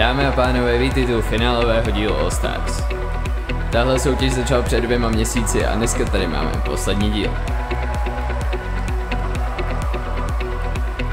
Dámy a pánové, vítejte u finálového dílu All Stars. Tahle soutěž začala před dvěma měsíci a dneska tady máme poslední díl.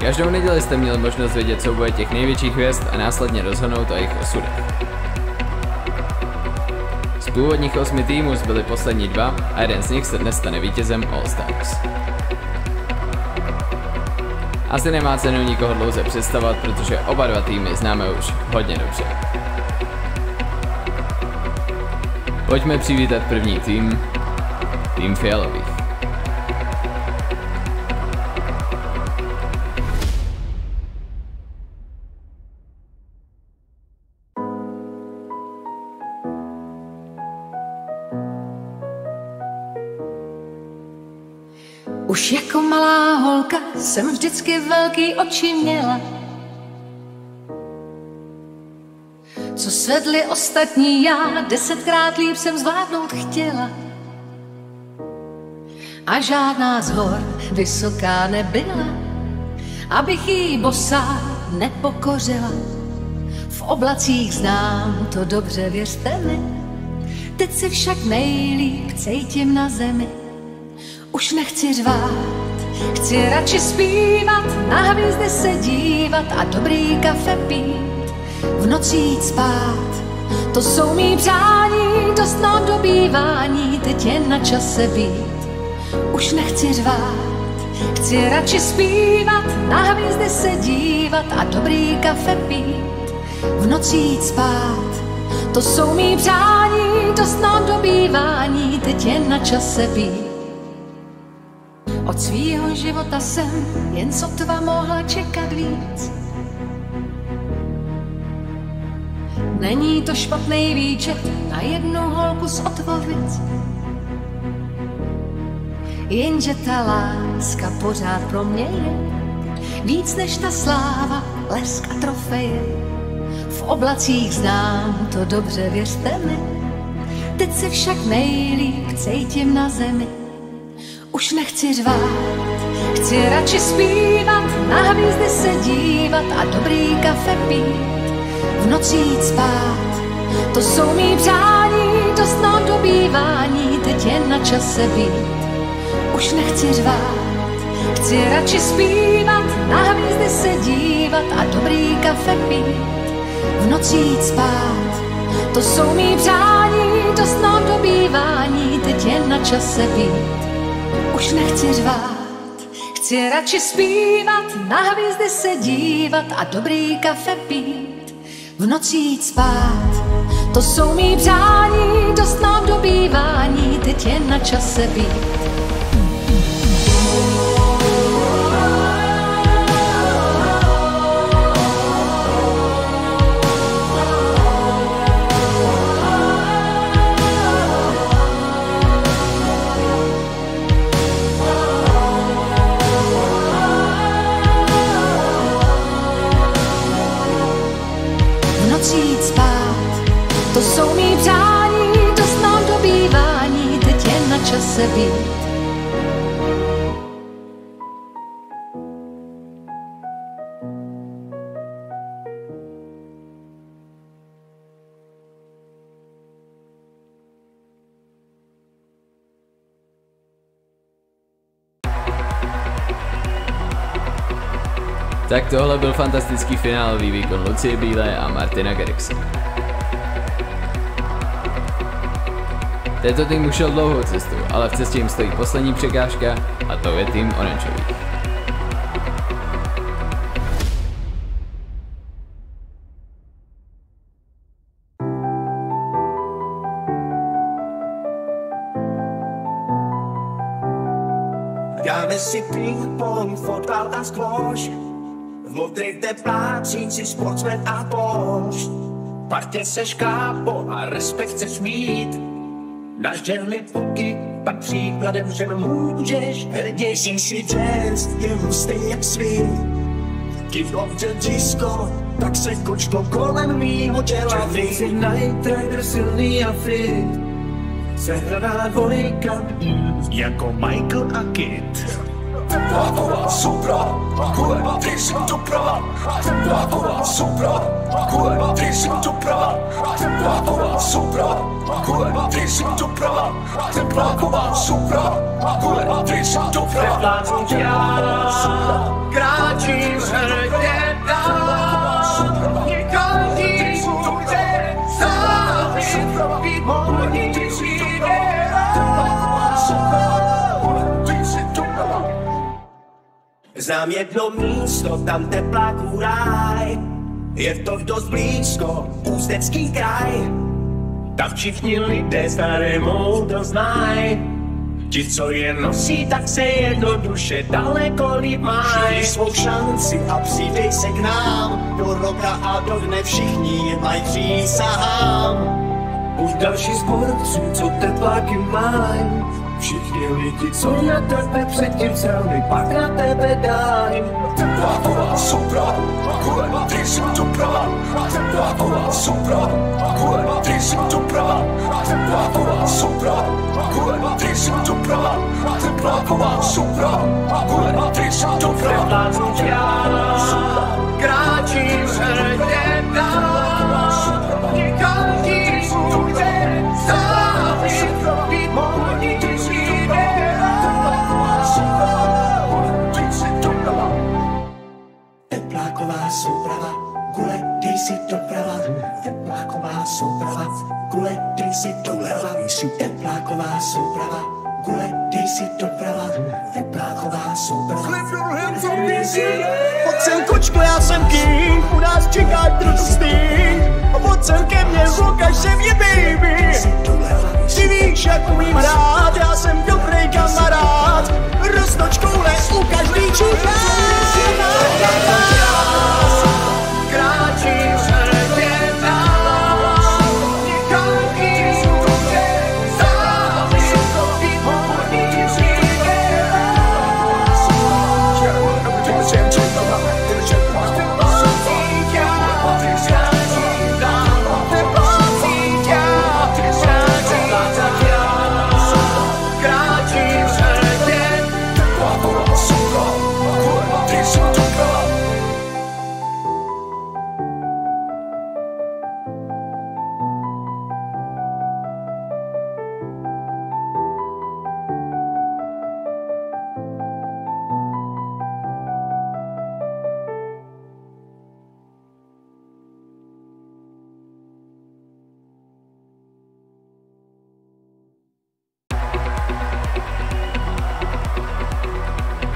Každou neděli jste měli možnost vědět souboje těch největších hvězd a následně rozhodnout o jejich osudech. Z původních osmi týmů zbyly poslední dva a jeden z nich se dnes stane vítězem All Stars. Asi nemá cenu nikoho dlouze představovat, protože oba dva týmy známe už hodně dobře. Pojďme přivítat první tým, tým Fialových. Už jako malá holka jsem vždycky velký oči měla. Co svedli ostatní, já desetkrát líp jsem zvládnout chtěla. A žádná z hor vysoká nebyla, abych jí bosá nepokořila. V oblacích znám to dobře, věřte mi, teď se však nejlíp cítím na zemi. Už nechci řvát, chci radši zpívat, na hvězdy se dívat a dobrý kafe pít, v noci jít spát. To jsou mý přání, to snad dobývání, teď je na čase být. Už nechci řvát, chci radši zpívat, na hvězdy se dívat a dobrý kafe pít, v noci jít spát. To jsou mý přání, to snad dobývání, teď je na čase být. Od svýho života jsem jen sotva mohla čekat víc. Není to špatný výčet na jednu holku z Otvovic. Jenže ta láska pořád pro mě je víc než ta sláva, lesk a trofeje. V oblacích znám to dobře, věřte mi, teď se však nejlíp cítím na zemi. Už nechci řvát, chci radši zpívat, na hvězdy se dívat a dobrý kafe pít, v noci jít spát. To jsou mý přání, to snad dobývání, teď je na čase být. Už nechci řvát, chci radši zpívat, na hvězdy se dívat a dobrý kafe pít, v noci jít spát. To jsou mý přání, to snad dobývání, teď je na čase být už nechci řvát. Chci radši zpívat, na hvězdy se dívat a dobrý kafe pít, v noci jít spát. To jsou mý přání, dost nám dobývání, teď je na čase být. Se být. Tak tohle byl fantastický finálový výkon Lucie Bílé a Martina Gerikse. Tento tým ušel dlouhou cestu, ale v cestě jim stojí poslední překážka a to je tým Oranžový. Dáme si ping-pong, fotbal a squash. V modrých teplácích sportsman a pošt. Partě se škápo a respekt chceš mít Náš dělny puky, pak příkladem, že můžeš hrdě si jazz, je hustý jak svý. Of the disco, tak se kočko kolem mýho těla ví. si Night Rider silný a fit, sehraná dvojka, jako Michael a Kit. Tepláková supra, kolem tracing doprava. Tepláková supra, kolem tracing doprava. Tepláková supra, kolem tracing doprava. Tepláková supra, kolem tracing doprava. Kráčím hrdě dál, Znám jedno místo, tam tepláků ráj. Je to dost blízko, ústecký kraj. Tam všichni lidé staré moudro znají. Ti, co je nosí, tak se jednoduše daleko líp mají. svou šanci a přidej se k nám. Do roka a do dne všichni je mají přísahám. Už další z borců, co tepláky mají. Všichni lidi, co na tebe předtím celý, pak na tebe dají. Tepláková supra, kolem tracing doprava. Tepláková supra, kolem tracing doprava. Tepláková supra, kolem tracing doprava. Tepláková supra, kolem tracing doprava. Kráčím souprava, kule, dej si doprava. Tepláková souprava, kule, dej si doprava. Tepláková souprava. Pojď sem kočko, já jsem king, u nás čeká drsný. A pojď sem ke mně, ukaž se mě baby. Ty víš, jak umím hrát, já jsem dobrý kamarád. Roztočkoule, ukaž líčí Kráčím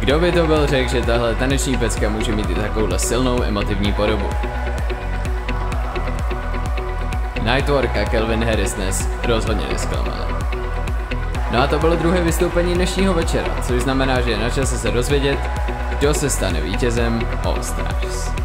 Kdo by to byl řekl, že tahle taneční pecka může mít i takovouhle silnou emotivní podobu? Nightwork a Kelvin Harris dnes rozhodně nesklamali. No a to bylo druhé vystoupení dnešního večera, což znamená, že je na čase se dozvědět, kdo se stane vítězem All Stars.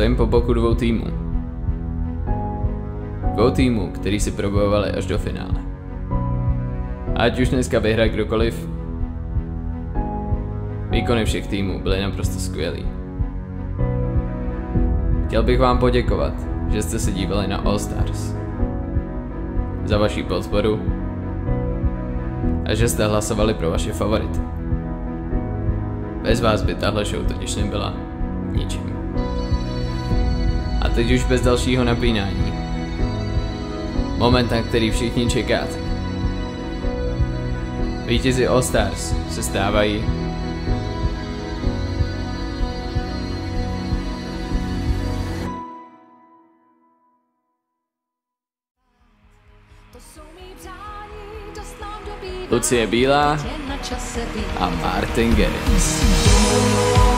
Stojím po boku dvou týmů. Dvou týmů, který si probojovali až do finále. Ať už dneska vyhraje kdokoliv, výkony všech týmů byly naprosto skvělý. Chtěl bych vám poděkovat, že jste se dívali na All Stars. Za vaši podporu a že jste hlasovali pro vaše favority. Bez vás by tahle show totiž nebyla ničím. Teď už bez dalšího napínání. Moment, na který všichni čekáte. Vítězi All Stars se stávají Lucie Bílá a Martin Gerrits.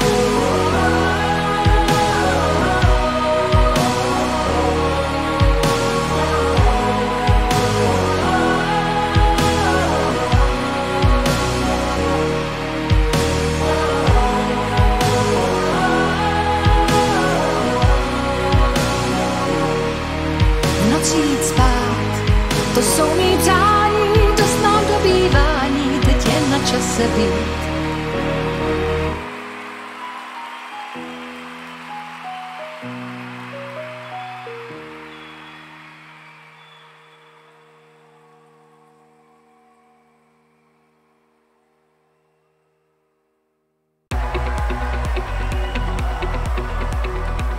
Čase být.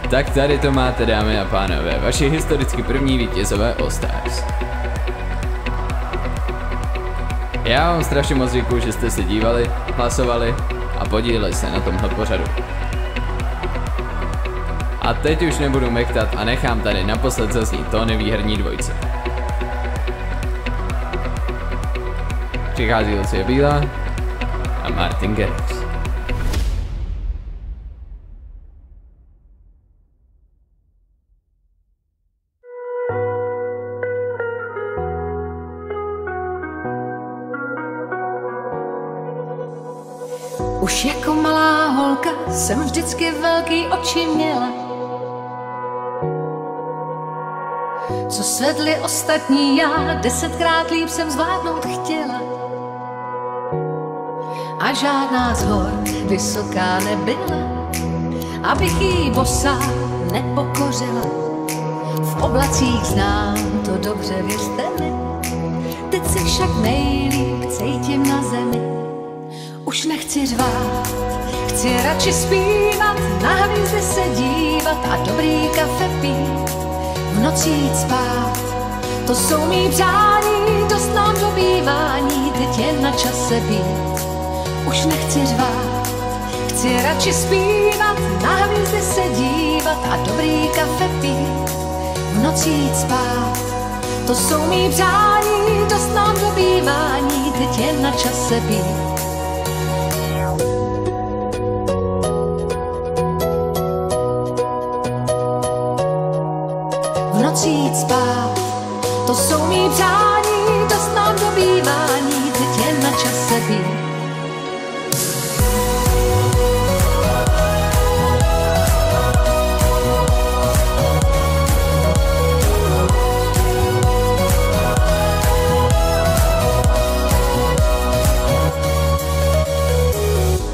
Tak tady to máte, dámy a pánové, vaši historicky první vítězové All Stars. Já vám strašně moc děkuju, že jste se dívali, hlasovali a podíleli se na tomhle pořadu. A teď už nebudu mektat a nechám tady naposled zaznít tóny výherní dvojce. Přichází Lucie Bílá a Martin Gerix. Už jako malá holka jsem vždycky velký oči měla. Co svedli ostatní, já desetkrát líp jsem zvládnout chtěla. A žádná z hor vysoká nebyla, abych jí bosa nepokořila. V oblacích znám to dobře, věřte mi, teď se však nejlíp cítím na zemi. Už nechci řvát, chci radši zpívat, na hvězdy se dívat a dobrý kafe pít. V noci jít spát, to jsou mý přání, dost nám do bývání, teď je na čase být. Už nechci řvát, chci radši zpívat, na hvězdy se dívat a dobrý kafe pít. V noci jít spát, to jsou mý přání, dost nám do bývání, teď je na čase být. V jít spát. To jsou mý přání, dost nám do bývání, teď je na čase být.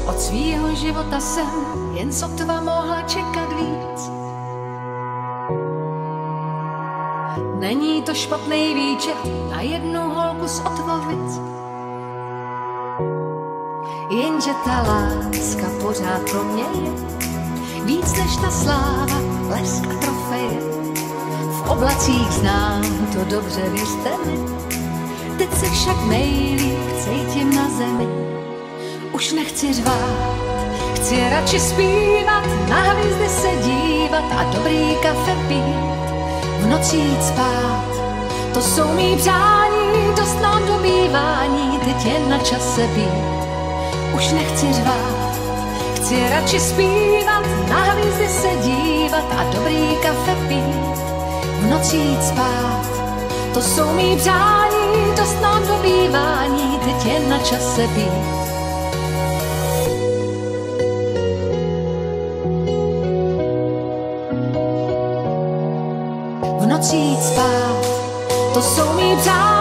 Od svýho života jsem jen sotva mohla čekat víc. Není to špatný výčet na jednu holku z Otvovic. Jenže ta láska pořád pro mě je víc než ta sláva, lesk a trofeje. V oblacích znám to dobře, věřte mi. Teď se však nejlíp cítím na zemi. Už nechci řvát, chci radši zpívat, na hvězdy se dívat a dobrý kafe pít v noci jít spát. To jsou mý přání, dost nám do bývání, teď je na čase být. Už nechci řvát, chci radši zpívat, na hvězdy se dívat a dobrý kafe pít. V jít spát, to jsou mý přání, dost nám do bývání, teď je na čase být. Jít spát. To jsou mý přání,